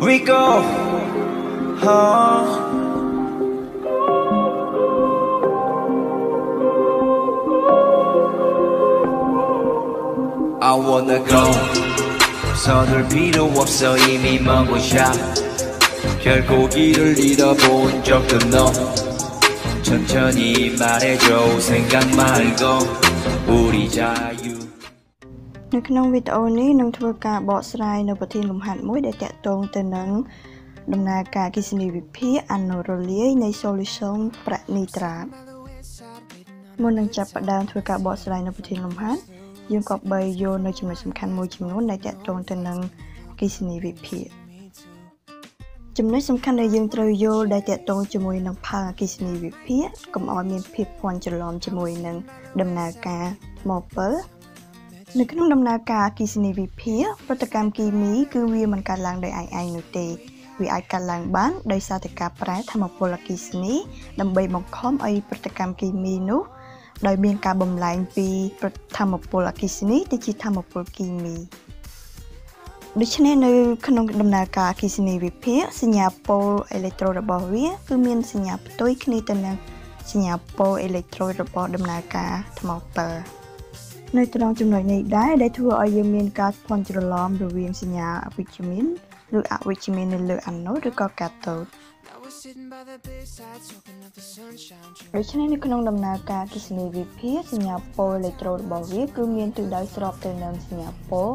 we go. Huh? I wanna go. 서둘 필요 없어. 이미 먼 곳이야 결국 길을 잃어본 적은 너. 천천히 말해줘. 생각 말고. 우리 자유 នៅក្នុងវីដេអូនេះនឹងធ្វើការបកស្រាយនៅប្រធានលំហាត់មួយដែលតាក់ទងទៅនឹងដំណើរការគិសនីវិភាគអនុរលាយនៃ solution ប្រាក់នីត្រាតមុននឹងចាប់ផ្ដើមធ្វើការបកស្រាយនៅប្រធានលំហាត់យើងក៏បីយកនៅចំណុចសំខាន់មួយចំនួនដែលតាក់ទងទៅនឹងគិសនីវិភាគចំណុចសំខាន់ដែលយើងត្រូវយល់ដែលតាក់ទងជាមួយនឹងផើងអគិសនីវិភាគកុំឲ្យមានភាពភាន់ច្រឡំជាមួយនឹងដំណើរការថ្មពិល នៅក្នុងដំណើរការអគិសនីវិភាគប្រតិកម្មគីមី គឺវាមិនកើតឡើងដោយឯងឯងនោះទេវាអាចកើតឡើងបានដោយសារតែការប្រែធម្មពលអគិសនីដើម្បីបង្ខំឲ្យប្រតិកម្មគីមីនោះដោយមានការបំលែងពីធម្មពលអគិសនីទៅជាធម្មពលគីមីដូច្នេះនៅក្នុងដំណើរការអគិសនីវិភាគសញ្ញាប៉ូលអេឡិចត្រូតរបស់វា គឺមានសញ្ញាផ្ទុយគ្នាទៅនឹងសញ្ញាប៉ូលអេឡិចត្រូតរបស់ដំណើរការថ្មពិល នៅត្រង់ចំណុចនេះដែរដែលធ្វើឲ្យយើងមានការភ័ន្តច្រឡំរវាងសញ្ញាវិជ្ជមានឬអវិជ្ជមាននៅលើអាណូតឬក៏កាថូតដូច្នេះនៅក្នុងដំណើរការគិសនីវិភាគសញ្ញាប៉ូលអេឡិត្រូតរបស់វាគឺមានទិសដៅស្របទៅនឹងសញ្ញាប៉ូល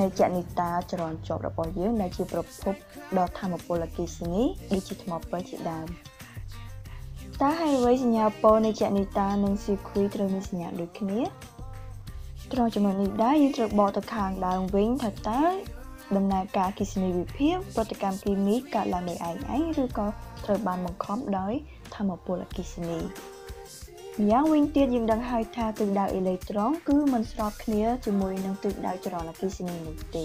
នៃចនិតាចរន្តជាប់របស់យើងដែលជាប្រភពដ៏ធម្មពលអគិសនីដូចជាថ្មពិលជាដើមតើហើយអ្វីសញ្ញាប៉ូលនៃចនិតានិងស៊ីគ្វីត្រូវមានសញ្ញាដូចគ្នា ត្រង់ចំណុចនេះដែរយើងត្រូវបកទៅខាងដើមវិញថាតើដំណើរការគិសនីវិភាគប្រតិកម្មគីមីកើតឡើងដោយឯងឯងឬក៏ត្រូវបានបង្ខំដោយធម្មពលអគិសនីម្យ៉ាងវិញទៀតយើងដឹងហើយថាទិសដៅអេឡិចត្រូនគឺមិនស្របគ្នាជាមួយនឹងទិសដៅចរន្តអគ្គិសនីនោះទេ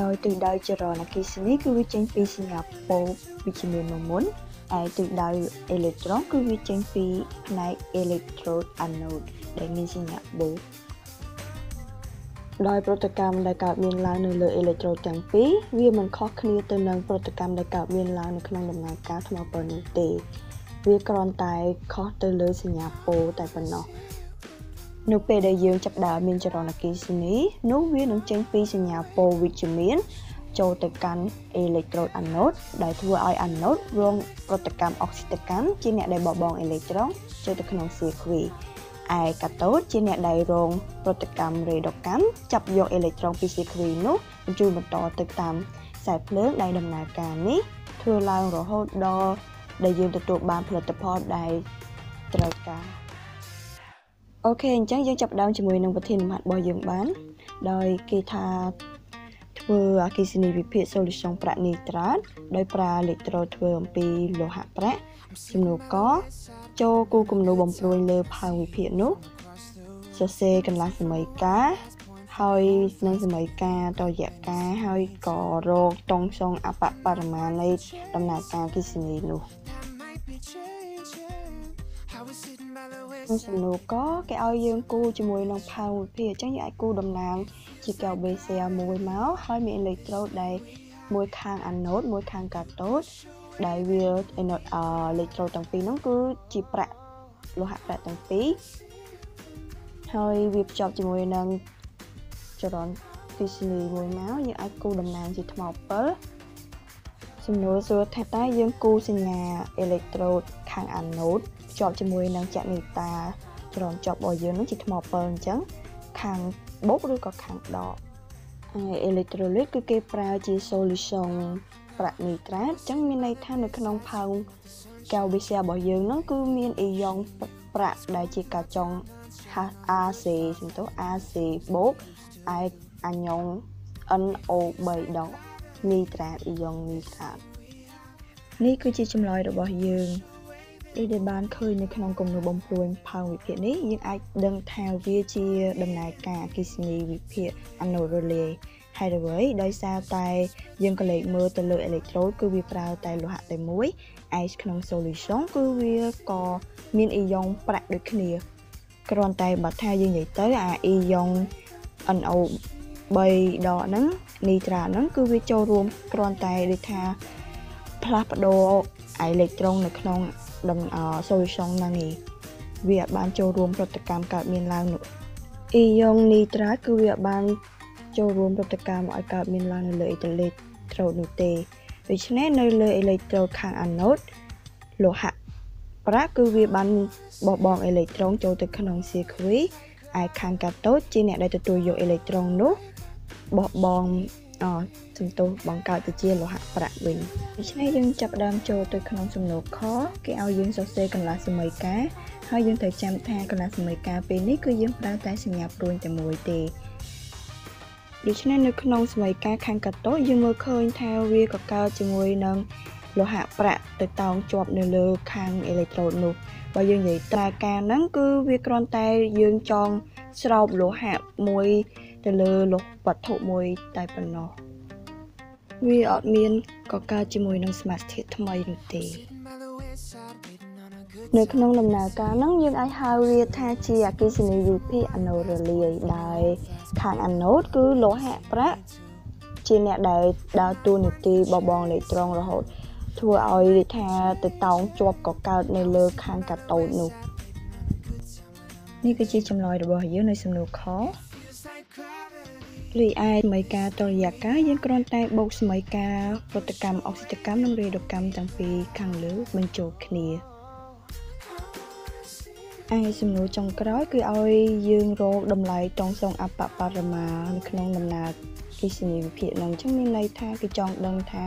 ដោយទិសដៅចរន្តអគ្គិសនីគឺវាចេញពីសញ្ញាប៉ូវិជ្ជមានមកមុនហើយទិសដៅអេឡិចត្រូនគឺវាចេញពីផ្នែក electrode anode ដែលមានសញ្ញាបូក ដោយប្រតិកម្មដែលកើតមានឡើងនៅលើអេឡិចត្រូតទាំងពីរវាមិនខុសគ្នាទៅនឹងប្រតិកម្មដែលកើតមានឡើងនៅក្នុងដំណើរការថ្មពិលនោះទេវាគ្រាន់តែខុសទៅលើសញ្ញាប៉ូតែប៉ុណ្ណោះនៅពេលដែលយើងចាប់ដើមមានចរន្តអគ្គិសនីនោះវានឹងចេញពីសញ្ញាប៉ូវិជ្ជមានចូលទៅកាន់អេឡិចត្រូតអាណូតដែលធ្វើឲ្យអាណូតរងប្រតិកម្មអុកស៊ីតកម្មជាអ្នកដែលបបងអេឡិចត្រូនចូលទៅក្នុង circuit ឯកាតូតជាអ្នកដែលរងប្រតិកម្មរេដូកម្មចាប់យកអេឡិចត្រូនពីស៊ីគ្វីនោះបញ្ជូនបន្តទៅតាមខ្សែភ្លើងដែលដំណើរការនេះធ្វើឡើងរហូតដល់ដែលយើងទទួលបានផលិតផលដែលត្រូវការអូខេអញ្ចឹងយើងចាប់ផ្ដើមជាមួយនឹងប្រធានបទរបស់យើងបាន ដោយគេថាធ្វើអគិសនីវិភាគ solution ប្រាក់នីត្រាតដោយប្រើអេឡិចត្រូតធ្វើអំពីលោហៈប្រាក់សំណួរក ចូលគូគំនូបំព្រួយលើផើងវិភាគនោះសរសេរកន្លះសម័យកាលហើយនឹងសម័យកាលតរយៈកាលហើយក៏រកតងសងអបបរមានៃដំណើរការគិសនីនោះក្នុងសំណួរក៏គេឲ្យយើងគូជាមួយនឹងផើងវិភាគអញ្ចឹងយើងអាចគូតំណាងជាកែវបេសៀមួយមកហើយមានអេឡិចត្រូតដែលមួយខាងអាណូតមួយខាងកាតូត ដែលវាអេណូតអលេត្រូទាំងពីរហ្នឹងគឺជាប្រាក់លោហៈប្រាក់ទាំងពីរហើយវាភ្ជាប់ជាមួយនឹងចរន្តគិសនីមួយមកយើងអាចគូតំណាងជាថ្មពិលសំណួរសួរថាតើយើងគូសញ្ញាអេឡិចត្រូតខាងអាណូតភ្ជាប់ជាមួយនឹងចនិតាចរន្តជាប់របស់យើងនឹងជាថ្មពិលអញ្ចឹងខាងបូកឬក៏ខាងដកហើយអេឡិត្រូលីតគឺគេប្រើជា solution ប្រាក់នីត្រាតអញ្ចឹងមានន័យថានៅក្នុងផើងកែវប៊ីសែរបស់យើងហ្នឹងគឺមានអ៊ីយ៉ុងប្រាក់ដែលជាកាចុង AC សំទោស AC បូកឯអាញុង NO3 ដកនីត្រាតអ៊ីយ៉ុងនីត្រាតនេះគឺជាចម្លើយរបស់យើងដូចដែលបានឃើញនៅក្នុងគំនូរបំព្រួញផើងវិភាគនេះយើងអាចដឹងថាវាជាដំណើរការអគិសនីវិភាគអនុរលាយ ហេតុអ្វីដោយសារតែយើងក៏លេខមើលទៅលើអេឡិចត្រូតគឺវាប្រើតែលោហៈតែមួយឯក្នុង solution គឺវាក៏មានអ៊ីយ៉ុងប្រាក់ដូចគ្នាគ្រាន់តែបើថាយើងនិយាយទៅអាអ៊ីយ៉ុង NO 3ដកហ្នឹងនីត្រាហ្នឹងគឺវាចូលរួមគ្រាន់តែដូចថាផ្លាស់ប្ដូរអេឡិចត្រូងនៅក្នុងដំ solution ហ្នឹងឯងវាអាចបានចូលរួមប្រតិកម្មកើតមានឡើងនោះអ៊ីយ៉ុងនីត្រាគឺវាបាន ចូលរួមប្រតិកម្មឲ្យកើតមានឡើងនៅលើអេឡិចត្រូនោះទេដូច្នេះនៅលើអេឡិចត្រូខាងអាណូតលោហៈប្រាក់គឺវាបានបោះបង់អេឡិចត្រូងចូលទៅក្នុងសៀគ្វីឯខាងកាតូតជាអ្នកដែលទទួលយកអេឡិចត្រូងនោះបោះបង់អសំទោសបង្កើតទៅជាលោហៈប្រាក់វិញដូច្នេះយើងចាប់ផ្ដើមចូលទៅក្នុងសំណួរខគេឲ្យយើងសរសេរកន្លះសម័យកាលហើយយើងត្រូវចាំថាកន្លះសម័យកាលពេលនេះគឺយើងប្រើតែសញ្ញាព្រួញតែមួយទេ ដូច្នេះនៅក្នុងសម័យកាលខាងកាតូយើងមើលឃើញថាវាក៏កើតជាមួយនឹងលោហៈប្រាក់ទៅតោងជាប់នៅលើខាងអេឡិចត្រូតនោះបើយើងនិយាយត្រាការហ្នឹងគឺវាគ្រាន់តែយើងចងស្រោបលោហៈមួយទៅលើលោហវត្ថុមួយតែប៉ុណ្ណោះវាអត់មានកកើតជាមួយនឹងសមាសធាតុថ្មីនោះទេនៅក្នុងដំណើរការហ្នឹងយើងអាចហៅវាថាជាអគិសនីវិភាគអនុរលាយដែល ខាងអាណូតគឺលោហៈប្រាក់ជាអ្នកដែលដើរតួនាទីបបងអេឡិចត្រូងរហូត ធ្វើឲ្យដូចថាទៅតោងជាប់កកើតនៅលើខាងកាតូតនោះនេះគឺជាចម្លើយរបស់យើងនៅសំណួរខរីឯសម័យកាលតុល្យកាលយើងគ្រាន់តែបូកសម័យកាលប្រតិកម្មអុកស៊ីតកម្មនិងរេដុកម្មទាំងពីរខាងលើបញ្ចូលគ្នា ឯសំណួរចុងក្រោយគឺឲ្យយើងរកតម្លៃតងសងអបបរមានៅក្នុងដំណើរគិសនីវិភាគនឹងអញ្ចឹងមានន័យថាគេចង់ដឹងថា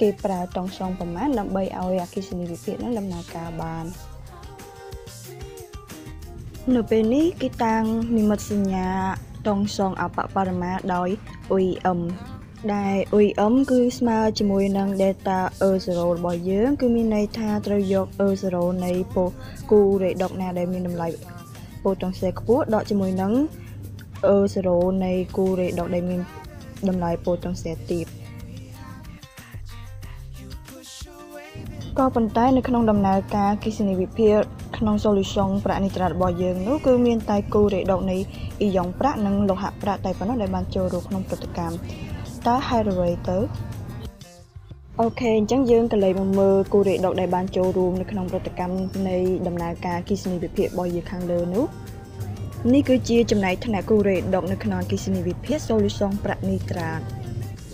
គេប្រើតងសងប្រមាណដើម្បីឲ្យអគិសនីវិភាគនឹងដំណើរការបាននៅពេលនេះគេតាំងនិមិត្តសញ្ញាតងសងអបបរមាដោយ OEM ដែល OEM គឺស្មើជាមួយនឹង data E0 របស់យើង គឺមានន័យថាត្រូវយក E0 នៃពោគូរេដុកណាដែលមានតម្លៃប៉ូតុងសេខ្ពស់ដកជាមួយនឹង E0 នៃគូរេដុកដែលមានតម្លៃប៉ូតុងសេទាបក៏ប៉ុន្តែនៅក្នុងដំណើរការគិសនីវិភាគក្នុង solution ប្រាក់នីត្រារបស់យើងនោះគឺមានតែគូរេដុកនៃអ៊ីយ៉ុងប្រាក់និងលោហៈប្រាក់តែប៉ុណ្ណោះដែលបានចូលរួមក្នុងប្រតិកម្ម តើហេតុអ្វីទៅអូខេអញ្ចឹងយើងក៏លេខមកមើលគូរេដុកដែលបានចូលរួមនៅក្នុងប្រតិកម្មនៃដំណើរការគិសនីវិភាគរបស់យើងខាងលើនោះនេះគឺជាចំណែកថ្នាក់គូរេដុកនៅក្នុងគិសនីវិភាគ solution ប្រាក់នីត្រា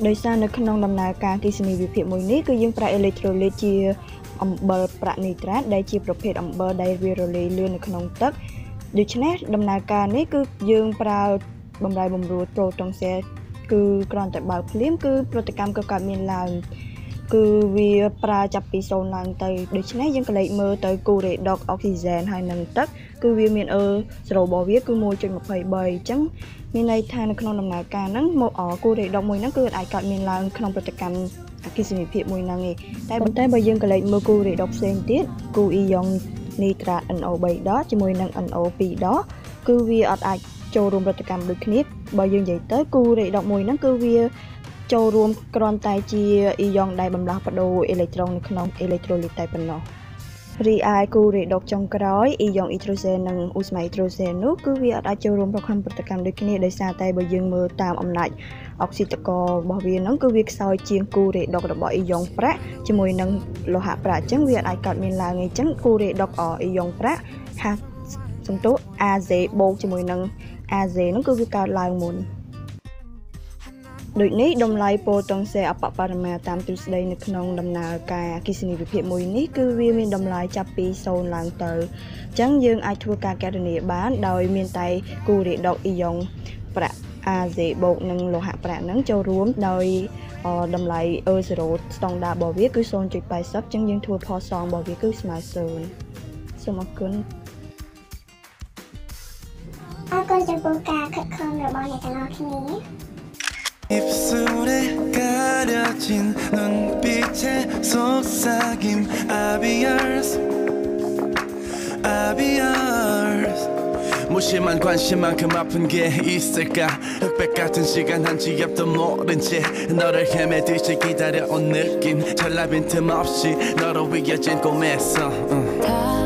ដោយសារនៅក្នុងដំណើរការគិសនីវិភាគមួយនេះគឺយើងប្រើអេឡិចត្រូលីតជាអំបិលប្រាក់នីត្រាតដែលជាប្រភេទអំបិលដែលវារលាយលឿននៅក្នុងទឹកដូច្នេះដំណើរការនេះគឺយើងប្រើបំរែបំរួលប្រូតុងសេ គឺគ្រាន់តែបើកភ្លាមគឺប្រតិកម្មក៏កើតមានឡើងគឺវាប្រើចាប់ពី0ឡើងទៅដូច្នេះយើងក៏លេខមើលទៅគូរេដុកអុកស៊ីហ្សែនហើយនឹងទឹក គឺវាមានអឺ0របស់វាគឺ1.23អញ្ចឹងមានន័យថានៅក្នុងដំណើរការហ្នឹងមកអគូរេដុកមួយហ្នឹងគឺអាចកើតមានឡើងក្នុងប្រតិកម្មអគិសនីភាពមួយហ្នឹងឯងតែប៉ុន្តែបើយើងក៏លេខមើលគូរេដុកផ្សេងទៀតគូអ៊ីយ៉ុងនីត្រាត NO3 ដកជាមួយនឹង NO2 ដកគឺវាអត់អាច ចូលរួមប្រតិកម្មដូចគ្នាបើយើងនិយាយទៅគូរេដុកមួយហ្នឹងគឺវាចូលរួមគ្រាន់តែជាអ៊ីយ៉ុងដែលបំលាស់បដូរអេឡិចត្រូននៅក្នុងអេឡិចត្រូលីតតែប៉ុណ្ណោះរីឯគូរេដុកចុងក្រោយអ៊ីយ៉ុងអ៊ីត្រូសែននិងអ៊ូស្ម៉ៃត្រូសែននោះគឺវាអាចចូលរួមប្រខំប្រតិកម្មដូចគ្នាដោយសារតែបើយើងមើលតាមអំណាចអុកស៊ីតករបស់វាហ្នឹងគឺវាខ្សោយជាងគូរេដុករបស់អ៊ីយ៉ុងប្រាក់ជាមួយនឹងលោហៈប្រាក់អញ្ចឹងវាអាចកើតមានឡើងអញ្ចឹងគូរេដុកអ៊ីយ៉ុងប្រាក់ហាសំទោ AZ បូកជាមួយនឹង AZ ហ្នឹងគឺវាកើតឡើងមុនដូចនេះតម្លៃប៉ូតុងសេអបបរមាតាមទ្រឹស្ដីនៅក្នុងដំណើរការអគិសនីវិភាគមួយនេះគឺវាមានតម្លៃចាប់ពី0ឡើងទៅអញ្ចឹងយើងអាចធ្វើការកណនាបានដោយមានតែគូរេដុកអ៊ីយ៉ុងប្រាក់ AZ បូកនឹងលោហៈប្រាក់ហ្នឹងចូលរួមដោយតម្លៃ E0 ស្តង់ដាររបស់វាគឺ0.80អញ្ចឹងយើងធ្វើផលសងរបស់វាគឺស្មើ0សូមអរគុណ 입술에 가려진 눈빛의 속삭임 I'll be yours 무심한 관심만큼 아픈 게 있을까? 흑백 같은 시간 한 지엽도 모른 채 너를 헤매듯이 기다려온 느낌. 전라빈 틈 없이 너로 이어진 꿈에서 응.